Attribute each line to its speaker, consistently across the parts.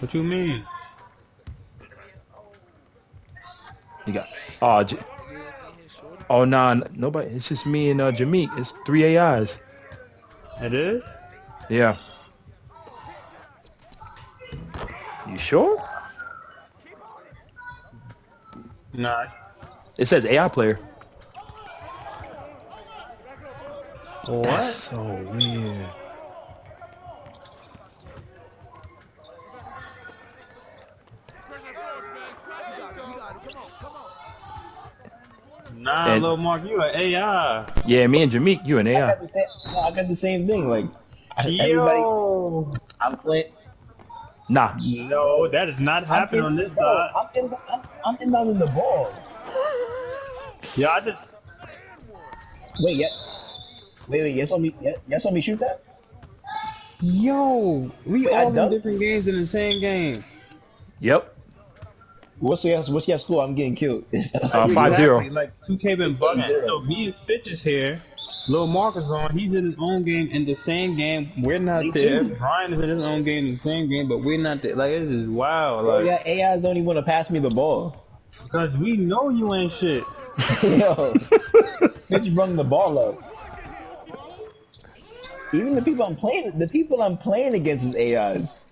Speaker 1: What you mean?
Speaker 2: You got. Oh, J- oh nah, nobody. It's just me and uh, Jameek. It's three AIs.
Speaker 1: It is?
Speaker 2: Yeah. You sure?
Speaker 1: Nah.
Speaker 2: It says AI player.
Speaker 1: What?
Speaker 2: That's so weird.
Speaker 1: Nah,
Speaker 2: And-
Speaker 1: Lil Mark, you an AI.
Speaker 2: Yeah, me and Jameek, you an
Speaker 3: I
Speaker 2: AI.
Speaker 3: got the same. no, I got the same thing. Like
Speaker 1: Yo.
Speaker 3: I'm playing.
Speaker 2: Nah.
Speaker 1: No, that is not happening on this side.
Speaker 3: I'm, in, I'm, I'm inbounding the ball.
Speaker 1: Yeah, I just.
Speaker 3: Wait, yeah. Wait, wait. Yes, on me. Yeah, yes, on me. Shoot that.
Speaker 1: Yo, we
Speaker 3: Wait,
Speaker 1: all in different games in the same game.
Speaker 2: Yep.
Speaker 3: What's your What's your score? I'm getting killed.
Speaker 2: Uh, five zero.
Speaker 1: Exactly, Like 2K been bugging.
Speaker 3: zero.
Speaker 1: So me and Fitch is here. Lil Mark is on. He's in his own game in the same game. We're not
Speaker 3: Me
Speaker 1: there.
Speaker 3: too.
Speaker 1: Brian is in his own game in the same game, but we're not there. Like it's just wow.
Speaker 3: Bro,
Speaker 1: Like
Speaker 3: yeah, AIs don't even want to pass me the ball.
Speaker 1: because we know you ain't shit.
Speaker 3: Yo, bitch, brung the ball up. Even the people I'm playing, the people I'm playing against is AIs.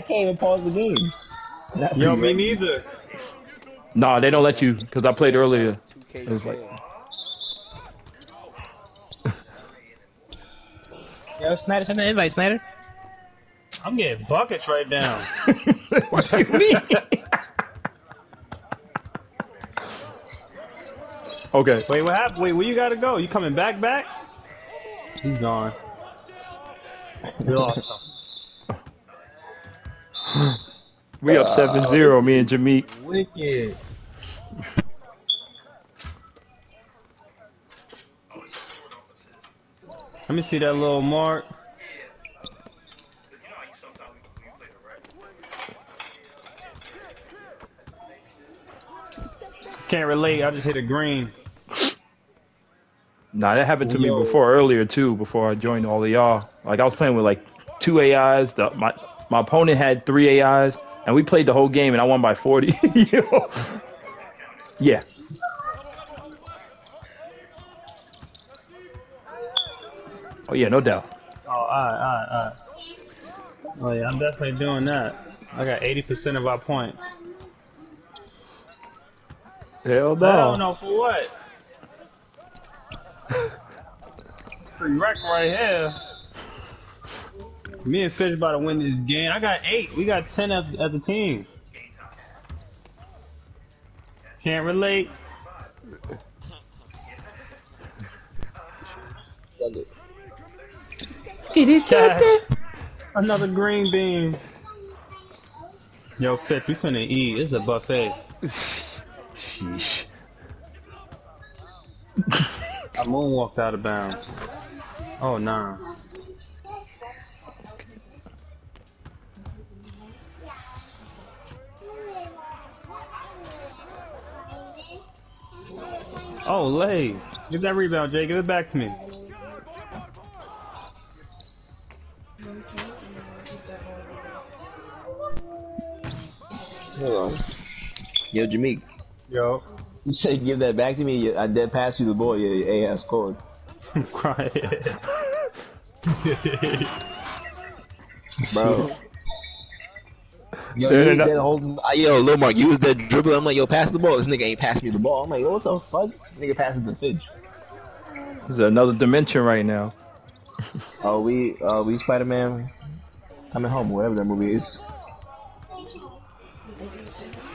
Speaker 3: I can't even pause the game. Not
Speaker 1: Yo, me
Speaker 3: you.
Speaker 1: neither.
Speaker 2: Nah, they don't let you because I played earlier. It was like,
Speaker 4: Yo, Snyder, send an invite, Snyder.
Speaker 1: I'm getting buckets right now.
Speaker 2: what you mean? okay.
Speaker 1: Wait, what happened? Wait, where you gotta go? You coming back? Back? He's gone. We lost him.
Speaker 2: We up 7-0, uh, me and Jameek.
Speaker 1: Wicked. Let me see that little mark. Can't relate. I just hit a green.
Speaker 2: Nah, that happened to me before earlier too. Before I joined all of y'all, like I was playing with like two AIs. The, my my opponent had three AIs, and we played the whole game, and I won by forty. Yo. Yeah. Oh yeah, no doubt.
Speaker 1: Oh, alright, alright, alright. Oh yeah, I'm definitely doing that. I got 80% of our points.
Speaker 2: Hell
Speaker 1: I don't
Speaker 2: no.
Speaker 1: know for what. Free rec right here. Me and Fitch about to win this game. I got eight. We got ten as, as a team. Can't relate. Yes. Another green bean. Yo, Fitch, we finna eat. It's a buffet.
Speaker 2: Sheesh.
Speaker 1: I moonwalked out of bounds. Oh, nah. Oh, lay. Give that rebound, Jay. Give it back to me.
Speaker 3: Hold on. Yo, Jameek,
Speaker 1: Yo.
Speaker 3: you said give that back to me. I dead pass you the ball. Your your AI scored.
Speaker 1: Quiet.
Speaker 3: bro. Yo,
Speaker 2: Yeah,
Speaker 3: you was
Speaker 2: no-
Speaker 3: dead holding. Uh, yo, Lil Mark, you was dead dribbling. I'm like, yo, pass the ball. This nigga ain't passing me the ball. I'm like, yo, what the fuck? Nigga passing the Fitch.
Speaker 2: This is another dimension right now.
Speaker 3: Oh, we, uh, we Spider Man coming home, whatever that movie is.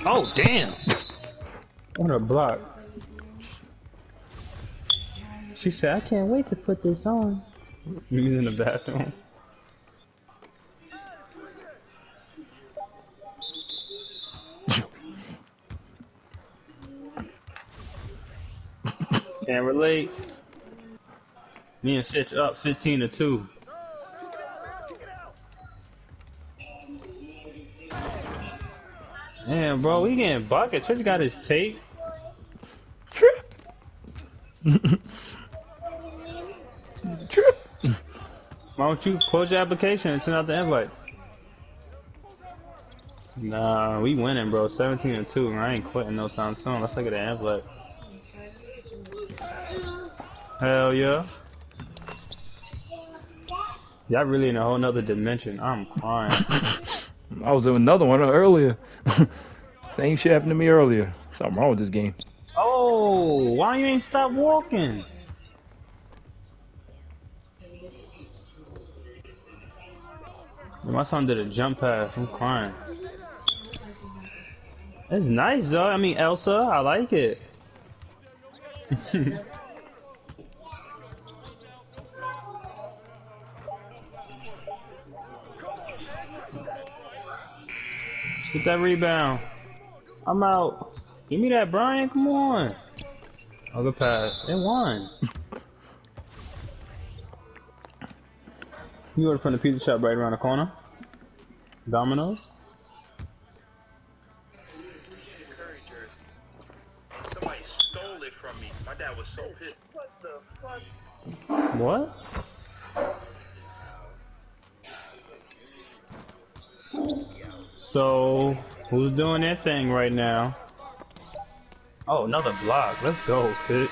Speaker 1: oh, damn. What a block. She said, I can't wait to put this on. He's in the bathroom. Can't relate. Me and Fitch up 15 to 2. Damn, bro, we getting buckets. Fitch got his tape.
Speaker 2: Trip. Trip.
Speaker 1: Why don't you close your application and send out the invites? Nah, we winning, bro. 17 and 2. and I ain't quitting no time soon. Let's look at the invite. Hell yeah. Y'all really in a whole nother dimension. I'm crying.
Speaker 2: I was in another one earlier. Same shit happened to me earlier. Something wrong with this game.
Speaker 1: oh, why you ain't stop walking? My son did a jump pass. I'm crying. It's nice though. I mean, Elsa, I like it. Get that rebound. I'm out. Give me that, Brian. Come on. Oh, good pass. It won. You ordered from the pizza shop right around the corner. Domino's.
Speaker 2: Somebody stole it from me. My dad was so pissed. What the fuck?
Speaker 1: What? So, who's doing their thing right now? Oh, another block. Let's go, Fitch.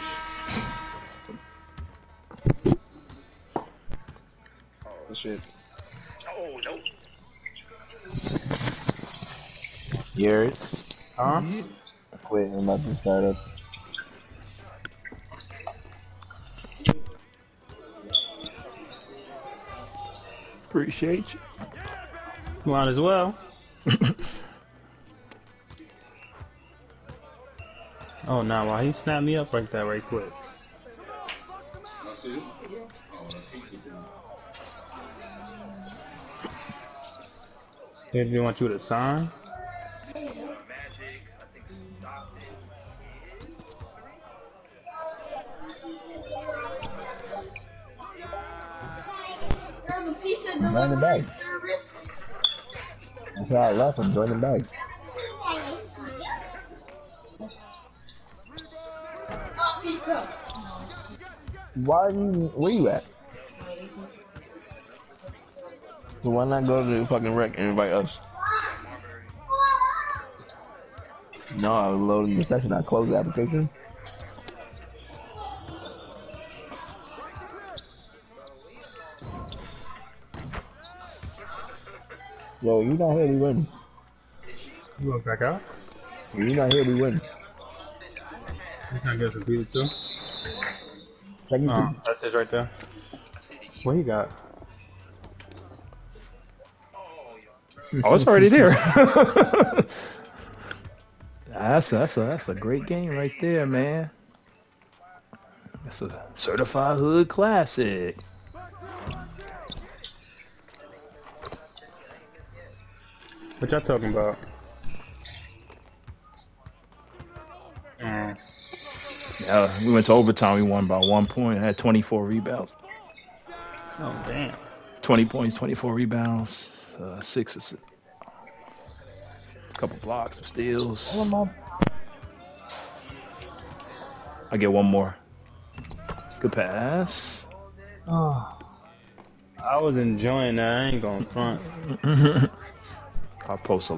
Speaker 3: Oh shit.
Speaker 2: Oh no.
Speaker 3: You heard?
Speaker 1: Huh?
Speaker 3: Wait, I'm about to start up.
Speaker 2: Appreciate you.
Speaker 1: Might as well. Oh, nah, why he snapped me up like that right quick? Did they want you to sign?
Speaker 5: Pizza
Speaker 3: the
Speaker 5: delivery
Speaker 3: why I left. I'm joining back. Why are you? Where you at? So why not go to the fucking rec and invite us? No, I was loading the session. I closed the application. Yo, you not here, we win.
Speaker 1: You want back out?
Speaker 3: You not here, we win.
Speaker 1: You can't get some pizza too.
Speaker 3: Check your
Speaker 1: Oh, that's his right there. What you got?
Speaker 2: Oh, it's already there. that's that's a that's a great game right there, man. That's a certified hood classic.
Speaker 1: What y'all talking about? Mm.
Speaker 2: Yeah, we went to overtime. We won by one point. I had 24 rebounds,
Speaker 1: Oh damn.
Speaker 2: 20 points, 24 rebounds, uh, six assists, a couple blocks, some steals. I get one more. Good pass.
Speaker 1: Oh. I was enjoying that. I ain't going front.
Speaker 2: I'll post a